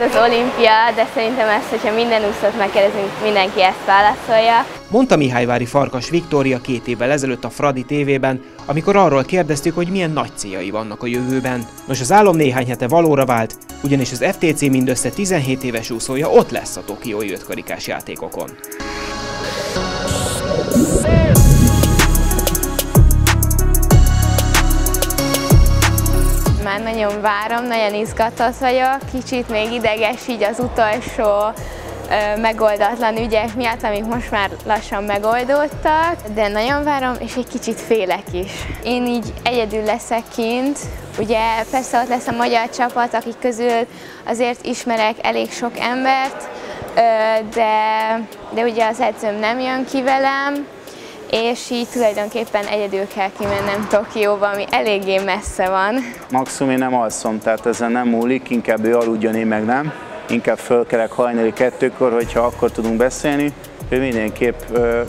Az olimpia, de szerintem ezt, hogyha minden úszót megkérdezünk, mindenki ezt válaszolja. Mondta Mihályvári Farkas Viktória két évvel ezelőtt a Fradi tévében, amikor arról kérdeztük, hogy milyen nagy céljai vannak a jövőben. Nos, az álom néhány hete valóra vált, ugyanis az FTC mindössze 17 éves úszója ott lesz a Tokiói ötkarikás játékokon. Már nagyon várom, nagyon izgatott vagyok, kicsit még ideges így az utolsó megoldatlan ügyek miatt, amik most már lassan megoldódtak, de nagyon várom, és egy kicsit félek is. Én így egyedül leszek kint, ugye persze ott lesz a magyar csapat, akik közül azért ismerek elég sok embert, de, de ugye az edzőm nem jön ki velem, és így tulajdonképpen egyedül kell kimennem Tokióba, ami eléggé messze van. Maximum én nem alszom, tehát ezen nem múlik, inkább ő aludjon, én meg nem. Inkább fölkelek hajnali kettőkor, hogyha akkor tudunk beszélni. Ő mindenképp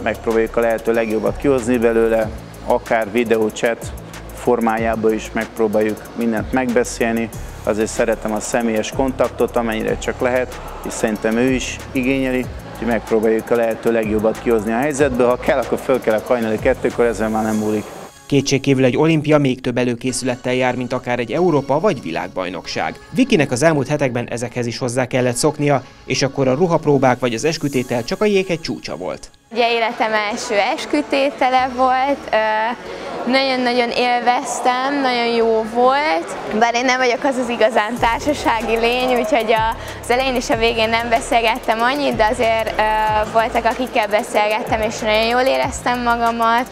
megpróbáljuk a lehető legjobbat kihozni belőle, akár videó, chat formájában is megpróbáljuk mindent megbeszélni. Azért szeretem a személyes kontaktot, amennyire csak lehet, és szerintem ő is igényeli, úgyhogy megpróbáljuk a lehető legjobbat kihozni a helyzetből. Ha kell, akkor föl kell a hajnali kettőkor, ezzel már nem múlik. Kétségkívül egy olimpia még több előkészülettel jár, mint akár egy Európa vagy világbajnokság. Vikinek az elmúlt hetekben ezekhez is hozzá kellett szoknia, és akkor a ruhapróbák vagy az eskütétel csak a jég egy csúcsa volt. Ugye életem első eskütétele volt, nagyon-nagyon élveztem, nagyon jó volt, bár én nem vagyok az az igazán társasági lény, úgyhogy az elején és a végén nem beszélgettem annyit, de azért voltak, akikkel beszélgettem, és nagyon jól éreztem magamat,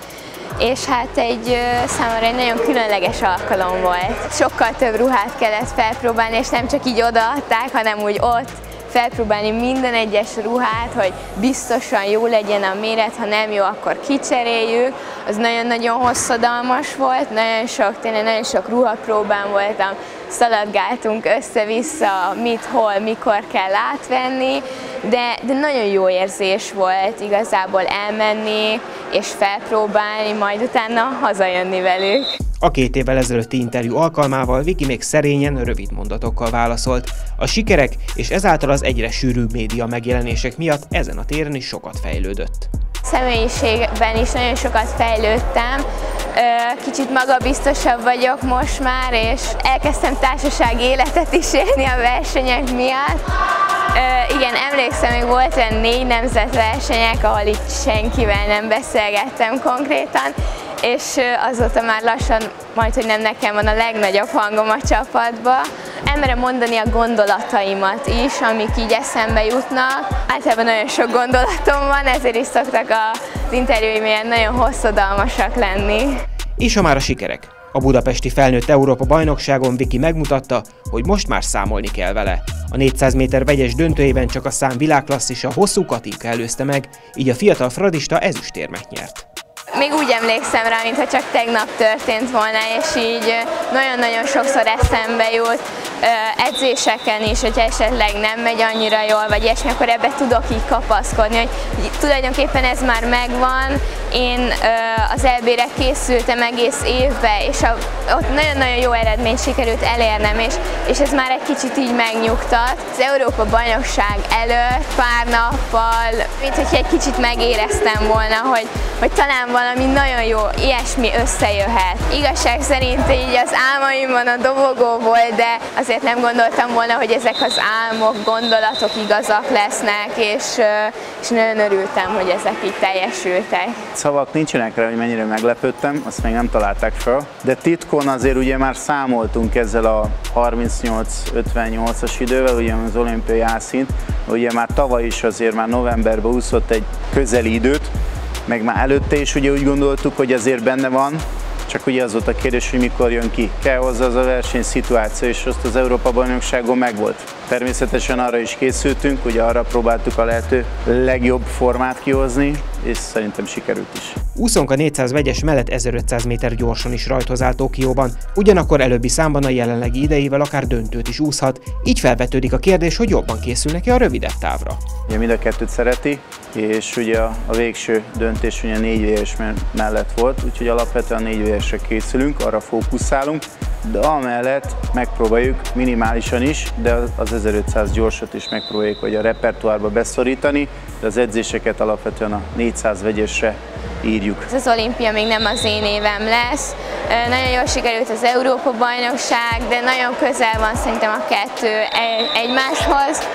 és hát egy számomra egy nagyon különleges alkalom volt. Sokkal több ruhát kellett felpróbálni, és nem csak így odaadták, hanem úgy ott felpróbálni minden egyes ruhát, hogy biztosan jó legyen a méret, ha nem jó, akkor kicseréljük. Az nagyon-nagyon hosszadalmas volt, nagyon sok, tényleg nagyon sok ruhapróbán voltam, szaladgáltunk össze-vissza, mit, hol, mikor kell átvenni, de, de nagyon jó érzés volt igazából elmenni és felpróbálni, majd utána hazajönni velük. A két évvel ezelőtti interjú alkalmával Viki még szerényen, rövid mondatokkal válaszolt. A sikerek és ezáltal az egyre sűrűbb média megjelenések miatt ezen a téren is sokat fejlődött. Személyiségben is nagyon sokat fejlődtem, kicsit magabiztosabb vagyok most már, és elkezdtem társasági életet is élni a versenyek miatt. Igen, emlékszem, még volt olyan négy nemzetversenyek, ahol itt senkivel nem beszélgettem konkrétan, és azóta már lassan majd, hogy nem nekem van a legnagyobb hangom a csapatba. Elmerem mondani a gondolataimat is, amik így eszembe jutnak. Általában nagyon sok gondolatom van, ezért is szoktak az interjúim ilyen nagyon hosszadalmasak lenni. És a már a sikerek. A budapesti felnőtt Európa bajnokságon Viki megmutatta, hogy most már számolni kell vele. A 400 méter vegyes döntőjében csak a szám világklasszisa hosszú Katinka előzte meg, így a fiatal fradista ezüstérmet nyert. Még úgy emlékszem rá, mintha csak tegnap történt volna, és így nagyon-nagyon sokszor eszembe jut edzéseken is, hogyha esetleg nem megy annyira jól, vagy ilyesmi, akkor ebbe tudok így kapaszkodni, hogy tulajdonképpen ez már megvan, én az EB-re készültem egész évbe, és a, ott nagyon-nagyon jó eredményt sikerült elérnem, és, és ez már egy kicsit így megnyugtat. Az Európa bajnokság előtt pár nappal, mint egy kicsit megéreztem volna, hogy, hogy talán valami nagyon jó, ilyesmi összejöhet. Igazság szerint így az álmaimban a dobogó volt, de azért nem gondoltam volna, hogy ezek az álmok, gondolatok igazak lesznek, és, és nagyon örültem, hogy ezek így teljesültek. Szavak nincsenek rá, hogy mennyire meglepődtem, azt még nem találták fel, de titkon azért ugye már számoltunk ezzel a 38-58-as idővel, ugye az olimpiai ászint, ugye már tavaly is azért már novemberben úszott egy közeli időt, meg már előtte is ugye úgy gondoltuk, hogy azért benne van, csak ugye az volt a kérdés, hogy mikor jön ki. Kell hozzá az a versenyszituáció, és azt az Európa bajnokságon megvolt. Természetesen arra is készültünk, ugye arra próbáltuk a lehető legjobb formát kihozni, és szerintem sikerült is. Úszonk a 400 vegyes mellett 1500 méter gyorsan is rajthoz áll Tokióban, ugyanakkor előbbi számban a jelenlegi idejével akár döntőt is úszhat, így felvetődik a kérdés, hogy jobban készülnek-e a rövidebb távra. Ugye mind a kettőt szereti, és ugye a végső döntés ugye 4 VS mellett volt, úgyhogy alapvetően 4 VS-re készülünk, arra fókuszálunk, de amellett megpróbáljuk minimálisan is, de az 1500 gyorsot is megpróbáljuk hogy a repertoárba beszorítani, de az edzéseket alapvetően a 400 vegyesre írjuk. Ez az olimpia még nem az én évem lesz. Nagyon jól sikerült az Európa-bajnokság, de nagyon közel van szerintem a kettő egymáshoz.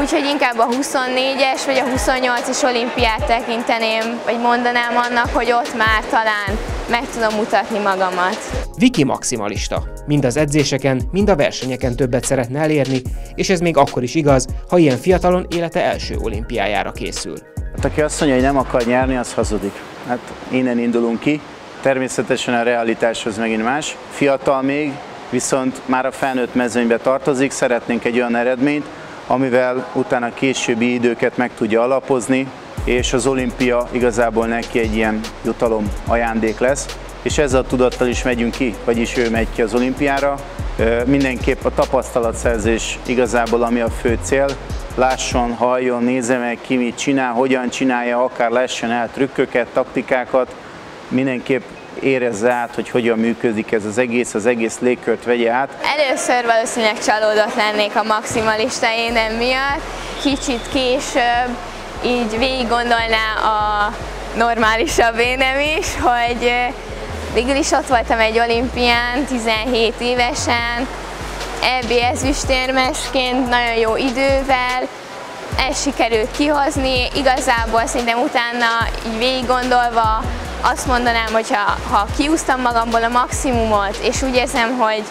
Úgyhogy inkább a 24-es vagy a 28-es olimpiát tekinteném, vagy mondanám annak, hogy ott már talán meg tudom mutatni magamat. Viki maximalista. Mind az edzéseken, mind a versenyeken többet szeretne elérni, és ez még akkor is igaz, ha ilyen fiatalon élete első olimpiájára készül. Hát aki azt mondja, hogy nem akar nyerni, az hazudik. Hát innen indulunk ki. Természetesen a realitás az megint más. Fiatal még, viszont már a felnőtt mezőnybe tartozik, szeretnénk egy olyan eredményt, amivel utána későbbi időket meg tudja alapozni, és az olimpia igazából neki egy ilyen jutalom ajándék lesz, és ezzel a tudattal is megyünk ki, vagyis ő megy ki az olimpiára. Mindenképp a tapasztalatszerzés igazából ami a fő cél, lásson, halljon, nézze meg ki mit csinál, hogyan csinálja, akár lessen el trükköket, taktikákat, mindenképp érezze át, hogy hogyan működik ez az egész, az egész légkört vegye át. Először valószínűleg csalódott lennék a maximalista énem miatt, kicsit később így végig gondolná a normálisabb énem is, hogy végül is ott voltam egy olimpián 17 évesen, EB ezüstérmesként, nagyon jó idővel, ezt sikerült kihozni, igazából szerintem utána így végig gondolva azt mondanám, hogy ha, ha kiúztam magamból a maximumot, és úgy érzem, hogy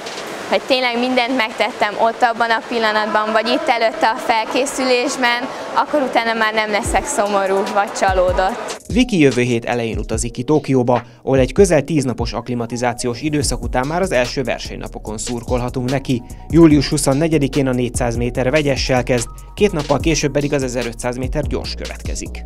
hogy tényleg mindent megtettem ott abban a pillanatban, vagy itt előtte a felkészülésben, akkor utána már nem leszek szomorú vagy csalódott. Viki jövő hét elején utazik ki Tokióba, ahol egy közel tíznapos akklimatizációs időszak után már az első versenynapokon szurkolhatunk neki. Július 24-én a 400 méter vegyessel kezd, két nappal később pedig az 1500 méter gyors következik.